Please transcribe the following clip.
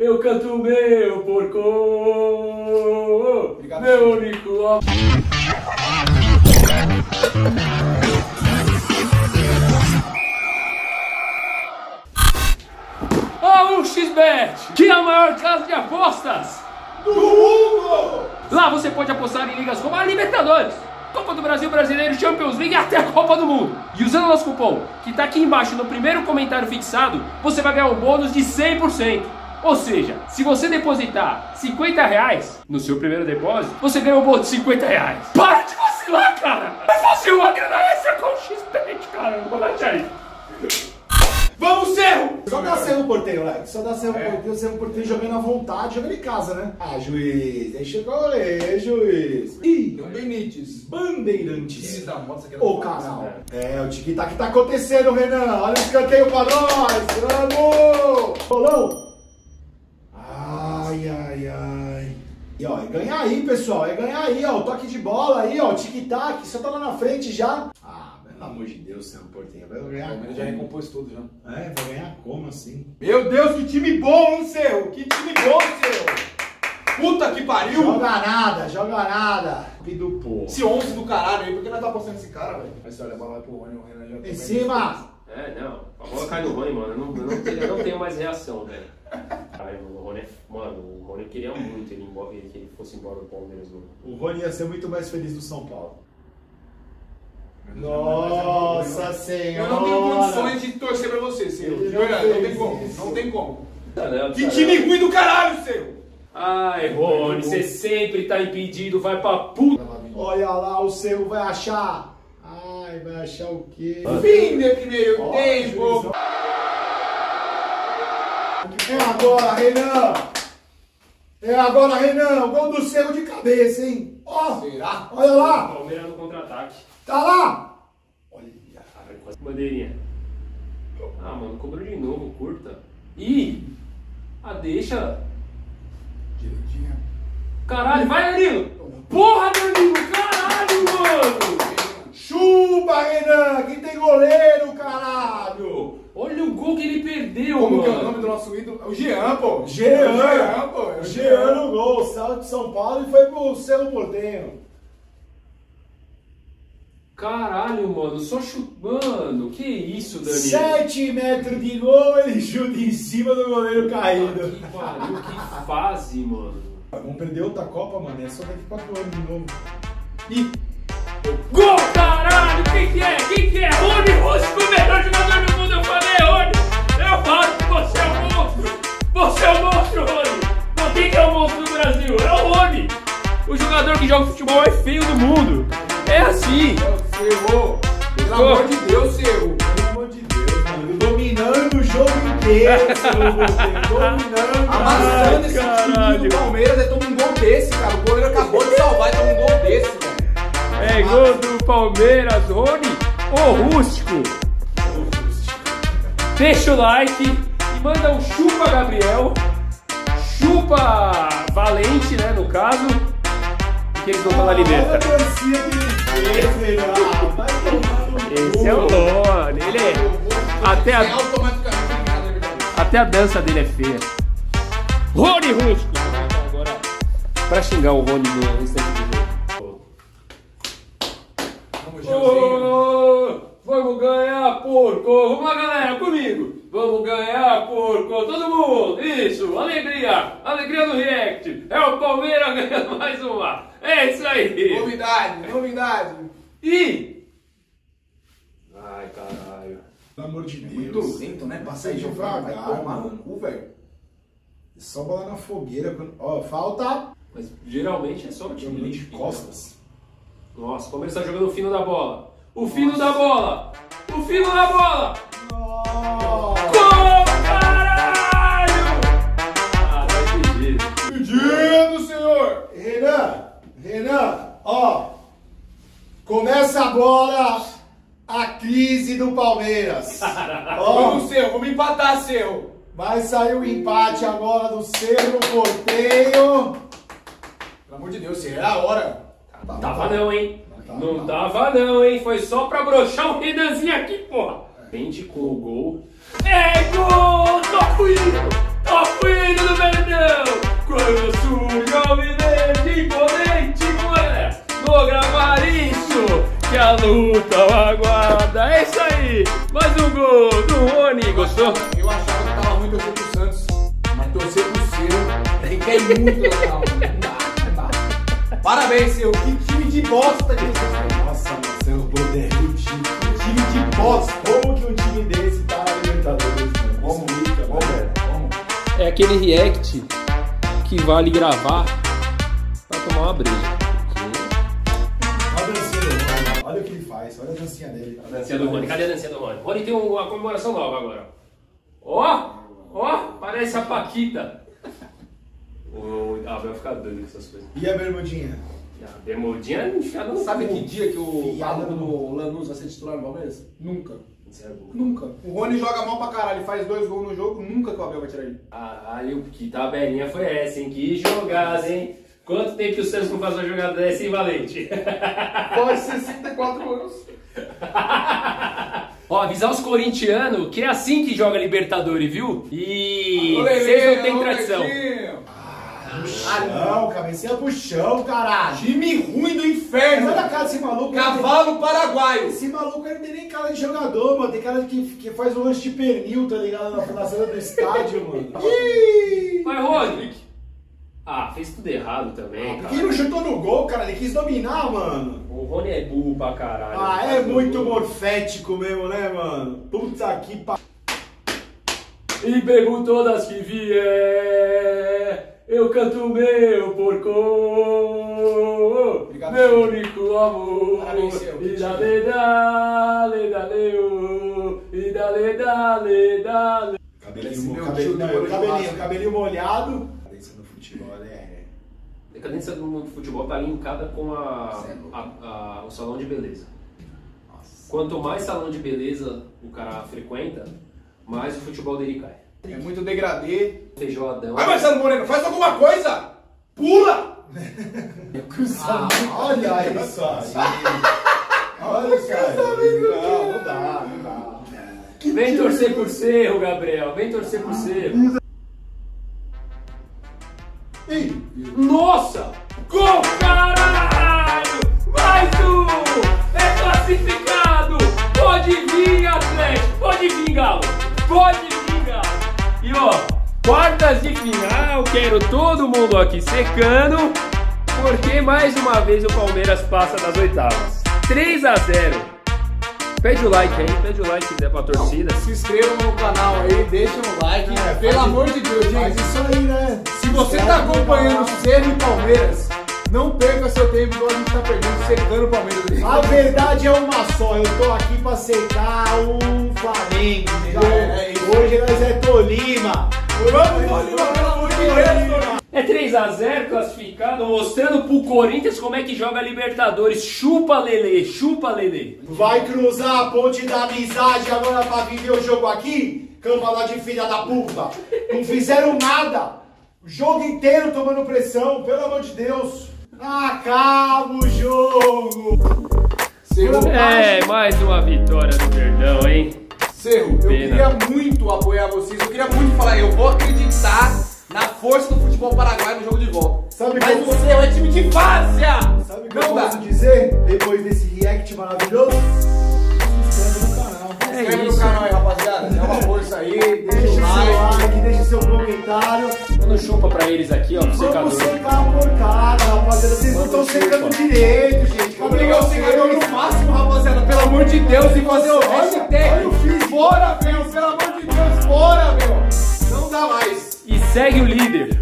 Eu canto meu porco, Obrigado, meu único amor. A 1xBet, que é a maior casa de apostas Do mundo! Lá você pode apostar em ligas como a Libertadores, Copa do Brasil Brasileiro, Champions League e até a Copa do Mundo. E usando o nosso cupom, que está aqui embaixo no primeiro comentário fixado, você vai ganhar um bônus de 100%. Ou seja, se você depositar 50 reais no seu primeiro depósito, você ganha um bônus de 50 reais. Para de vacilar, cara! Vai fazer uma grana extra com o XBet, cara! Bate aí. Vamos, Cerro! Só dá cerro porteiro, Lex. Só dá cerro É. porteiro, cerro porteiro jogando à vontade, jogando em casa, né? Ah, juiz, deixa eu correr, juiz. Ih, Deu Benítez. bandeirantes. É Ô, canal. É, o tic-tac tá acontecendo, Renan. Olha o escanteio pra nós. Vamos! Bolão. Ai, ai, ai. E ó, é ganhar aí, pessoal. É ganhar aí, ó. O toque de bola aí, ó. Tic-tac. Só tá lá na frente já. Ah, pelo amor de Deus, Cerro Porteiro. Vai O ganhar Palmeiras já como? recompôs tudo já. É, vai ganhar como assim? Meu Deus, que time bom, hein, Cerro? Que time bom, Cerro! Puta que pariu! Joga nada, joga nada. E do pô. Esse 11 do caralho aí, por que nós tá apostando nesse cara, velho? Aí você olha a bola vai pro Rony, o Renan já Em cima. É, não. A bola cai no Rony, mano. Eu não, eu não, eu não tenho mais reação, velho. Caralho, mano, o Rony, é- mano, o Rony queria muito ele embora, que ele fosse embora do Palmeiras, mano. O Rony ia ser muito mais feliz do São Paulo. Meu Deus, mas é Nossa senhora. Eu não tenho condições de torcer pra você, Cerro. De verdade, não tem como. isso. Não tem como. Né? Que time né? ruim do caralho, Cerro! Ai, Rony, você sempre tá impedido, vai pra puta. Olha lá, o seu vai achar. Ai, vai achar o quê? Fim de primeiro tempo! É agora, Renan! É agora, Renan! O gol do Cerro de cabeça, hein? Ó, Será? olha lá! Palmeiras no contra-ataque. Tá lá! Olha. Bandeirinha. Ah, mano, cobrou de novo, curta. Ih! Ah, deixa. Direitinho. Caralho, vai, Danilo! Porra, Danilo! Caralho, mano! Chupa, Renan! Que tem goleiro! Olha o gol que ele perdeu, Como mano. que é o nome do nosso ídolo? O Jean, pô. Jean. É o Jean, pô. É O Jean no gol, saiu de São Paulo e foi pro Cerro Portenho. Caralho, mano, só chutando. Que isso, Danilo? 7 metros de gol, ele chuta em cima do goleiro Ah, caído. Que pariu, que fase, mano. Vamos perder outra Copa, mano. É só daqui 4 anos de novo. Ih, Gol, caralho! Quem que é? Quem que é? Rony Rústico, o melhor jogador do mundo! Eu falo que você é um monstro! Você é um monstro, Rony! Não quem que é o monstro do Brasil? É o Rony! O jogador que joga futebol mais feio do mundo! É assim! Cerro. Pelo amor de Deus, Cerro. Pelo amor de Deus, mano. Dominando o jogo inteiro. Dominando. Amassando esse time do Palmeiras, aí toma um gol desse, cara. O goleiro acabou de salvar e toma um gol desse, velho. É gol do Palmeiras, Rony, o Rústico! Deixa o like e manda um chupa Gabriel, chupa Valente, né, no caso, porque eles não estão na Olha a liberta. que. Ah. Esse é o Rony, ele é... Até É a, Libertadores. até a dança dele é feia. Rony! Agora, pra xingar o Rony no instante do jogo. Vamos, vamos ganhar, porco! Vamos lá, galera, comigo! Vamos ganhar, porco! Todo mundo! Isso! Alegria! Alegria do React! É o Palmeiras ganhando mais uma! É isso aí! Novidade, novidade. E... Ai, caralho. Pelo amor de Deus. Muito lento, né? Passar aí Devagar, Vai tomar no mano. cu, velho. Só bola na fogueira. quando- Ó, falta. Mas geralmente é só o time de lixo. costas. Nossa, o Palmeiras tá jogando o fino da bola! O fino da bola! O fino da bola! Nossa. Gol, caralho! Ah, jeito. Pedindo, senhor. Renan, Renan, ó. Começa agora a crise do Palmeiras. Ó, Vamos, Cerro. Vamos empatar, Cerro. vai sair o empate agora do Cerro Porteio. Pelo amor de Deus, Cerro. É a hora. Tava não, hein? Não tava não, hein? Foi só pra broxar o Renanzinho aqui, porra. Vende com o gol. É gol! Top Top do Verdão! Quando surge o verde, imponente, mulher, Vou gravar isso, que a luta aguarda. É isso aí! Mais um gol do Rony. Gostou? Eu achava que tava muito junto pro Santos, mas torcer pro Ciro. Fiquei muito legal. Parabéns, seu. Que bosta que vocês têm. Nossa, Marcelo Goderri, o time. Time de bosta. Como que um time desse tá na Libertadores, mano? Vamos, Explica, vamos, velho. vamos. É aquele react que vale gravar pra tomar uma breja. Olha a dancinha do Rony, olha o que ele faz, olha a dancinha dele. A dancinha do Rony. Cadê a dancinha do Rony? Rony tem uma comemoração nova agora. Ó, ó, parece a Paquita. O Abel fica doido com essas coisas. E a bermudinha? A bermudinha enfiada no Sabe cu. que dia que o Fiada maluco do Lanús vai ser titular no Palmeiras? Nunca. Isso é. Nunca. O Rony joga mal pra caralho, ele faz dois gols no jogo, nunca que o Abel vai tirar ele. Caralho, que tabelinha foi essa, hein? Que jogada, hein? Quanto tempo que o Santos não faz uma jogada dessa, hein, Valente? Faz 64 gols. Ó, avisar os corintianos que é assim que joga Libertadores, viu? E vocês não têm tradição. Betinho. Chão, cabecinha pro chão, caralho. Time ruim do inferno. olha a cara desse maluco. Cavalo paraguaio. tem- Esse maluco ele não tem nem cara de jogador, mano. Tem cara que, que faz um lanche de pernil, tá ligado? Na, cena do estádio, mano. Vai, Rony. Ah, fez tudo errado também, Porque ele cara. não chutou no gol, cara. Ele quis dominar, mano. O Rony é burro pra caralho. Ah, Não é muito gol. morfético mesmo, né, mano? Puta que pa... E pego todas que vier, eu canto meu porco, Obrigado, meu único amor. Parabéns, seu. E dale, dale, dale, oh, e dale, dale, dale. Cabelinho, cabelinho, do cabelinho, churrasco. cabelinho molhado. Isso no futebol é... A decadência do mundo do futebol tá linkada com a, é a- a- o salão de beleza. Nossa. Quanto mais salão de beleza o cara frequenta, mais o futebol dele cai. É muito degradê. Feijoadão. Vai, Marcelo Moreno, faz alguma coisa! Pula! Ah, olha isso aí. Olha isso aí. Não, não dá, não dá. Vem torcer por Cerro, Gabriel. Vem torcer por Cerro. Ih, Nossa! Gol, caralho! Mais um! É classificado! Pode vir, Atlético! Pode vir, Galo! Pode! E ó, quartas de final, quero todo mundo aqui secando, porque mais uma vez o Palmeiras passa das oitavas. 3 a 0 Pede o like aí, pede o like se der pra torcida. Se inscrevam no canal aí, deixem um like. É, Pelo faz- amor de Deus, Mas gente. isso aí, né? Se você tá acompanhando Cerro e Palmeiras, não perca seu tempo igual a gente tá perdendo secando o Palmeiras. A verdade é uma só, eu tô aqui pra secar um Flamengo, entendeu? É, é. Hoje nós é Tolima. Vamos, Tolima, pelo amor de Deus, É 3x0 classificado, mostrando pro Corinthians como é que joga a Libertadores. Chupa Lele, chupa Lele. Vai cruzar a ponte da amizade agora pra viver o jogo aqui? Cambada de filha da puta. Não fizeram nada. O jogo inteiro tomando pressão, pelo amor de Deus. Acaba o jogo. É, mais uma vitória do Verdão, hein? Cerro, eu queria muito apoiar vocês. Eu queria muito falar, eu vou acreditar na força do futebol paraguaio no jogo de volta. Sabe Mas como- o Cerro é time de várzea! Sabe o que Não eu dá. posso dizer depois desse react maravilhoso? Se inscreve no canal. É Se inscreve isso. no canal aí, rapaziada. Dá uma força aí, deixa Deixa o seu like. like, deixa seu comentário. Dando chupa pra eles aqui, ó, pro Vamos secador. secar a porcada, rapaziada. Vocês não estão secando direito, gente. Obrigar o secador no máximo, rapaziada. Pelo amor de Deus, e fazer o Olha, hashtag. olha. Bora, meu. Pelo amor de Deus, bora, meu. Não dá mais. E segue o líder.